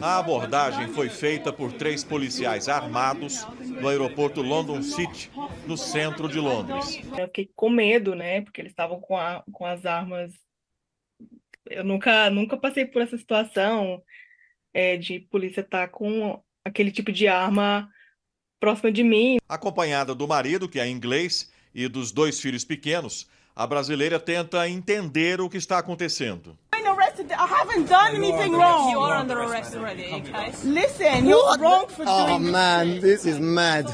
A abordagem foi feita por três policiais armados no aeroporto London City, no centro de Londres. Eu fiquei com medo, né? Porque eles estavam com, a, com as armas. Eu nunca, nunca passei por essa situação é, de polícia estar tá com aquele tipo de arma próxima de mim. Acompanhada do marido, que é inglês, e dos dois filhos pequenos, a brasileira tenta entender o que está acontecendo. I haven't done anything wrong. You are under arrest already, okay? Listen, you're wrong for doing Oh man, this is mad.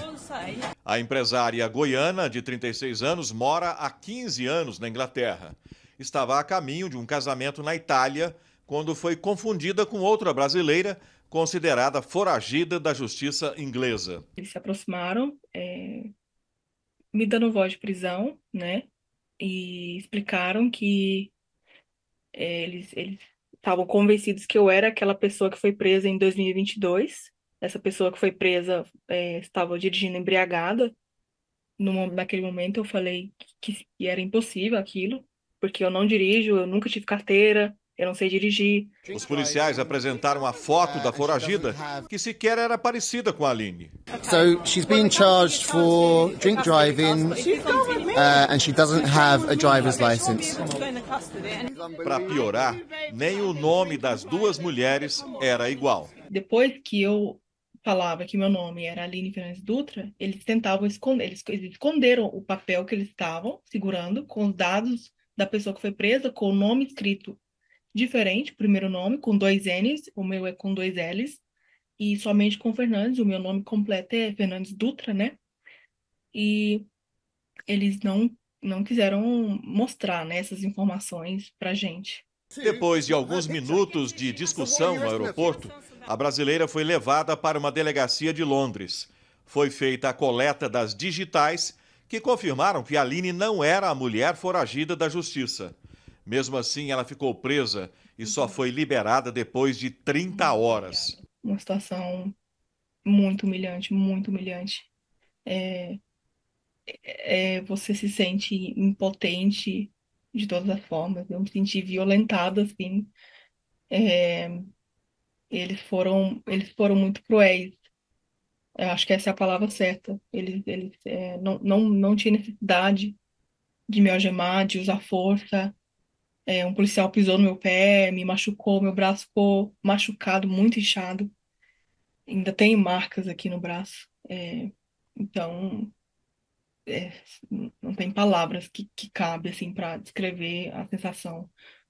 A empresária goiana, de 36 anos, mora há 15 anos na Inglaterra. Estava a caminho de um casamento na Itália quando foi confundida com outra brasileira considerada foragida da justiça inglesa. Eles se aproximaram, é, me dando voz de prisão, né? E explicaram que eles eles estavam convencidos que eu era aquela pessoa que foi presa em 2022. Essa pessoa que foi presa é, estava dirigindo embriagada. No, naquele momento eu falei que, que era impossível aquilo, porque eu não dirijo, eu nunca tive carteira, eu não sei dirigir. Os policiais apresentaram a foto da foragida, que sequer era parecida com a Aline. So she's being charged for drink driving, uh, and she doesn't have a driver's license. Para piorar, nem o nome das duas mulheres era igual. Depois que eu falava que meu nome era Aline Fernandes Dutra, eles tentavam esconder, eles, eles esconderam o papel que eles estavam segurando com os dados da pessoa que foi presa, com o nome escrito diferente, o primeiro nome, com dois N's, o meu é com dois L's, e somente com Fernandes, o meu nome completo é Fernandes Dutra, né? E eles não, não quiseram mostrar né, essas informações pra gente. Depois de alguns minutos de discussão no aeroporto, a brasileira foi levada para uma delegacia de Londres. Foi feita a coleta das digitais que confirmaram que Aline não era a mulher foragida da justiça. Mesmo assim, ela ficou presa e só foi liberada depois de 30 horas. Uma situação muito humilhante, muito humilhante. É, é, você se sente impotente de todas as formas. Eu me senti violentada, assim. É, eles foram, eles foram muito cruéis. Eu acho que essa é a palavra certa. Eles, eles é, não, não, não tinha necessidade de me algemar, de usar força. É, um policial pisou no meu pé, me machucou, meu braço ficou machucado, muito inchado. Ainda tem marcas aqui no braço. É, então, é, não tem palavras que, que cabe assim para descrever a sensação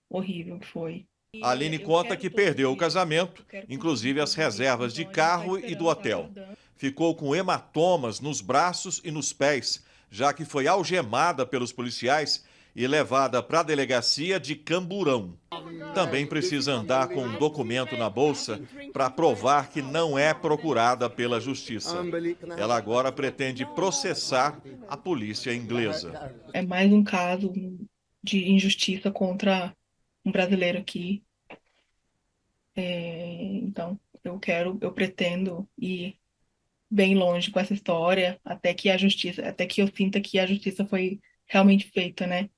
horrível que foi. A Aline conta que perdeu o casamento, inclusive as reservas de carro e do hotel. Ficou com hematomas nos braços e nos pés, já que foi algemada pelos policiais e levada para a delegacia de Camburão. Também precisa andar com um documento na bolsa para provar que não é procurada pela justiça. Ela agora pretende processar a polícia inglesa. É mais um caso de injustiça contra um brasileiro aqui. É, então, eu quero, eu pretendo ir bem longe com essa história, até que a justiça, até que eu sinta que a justiça foi realmente feita, né?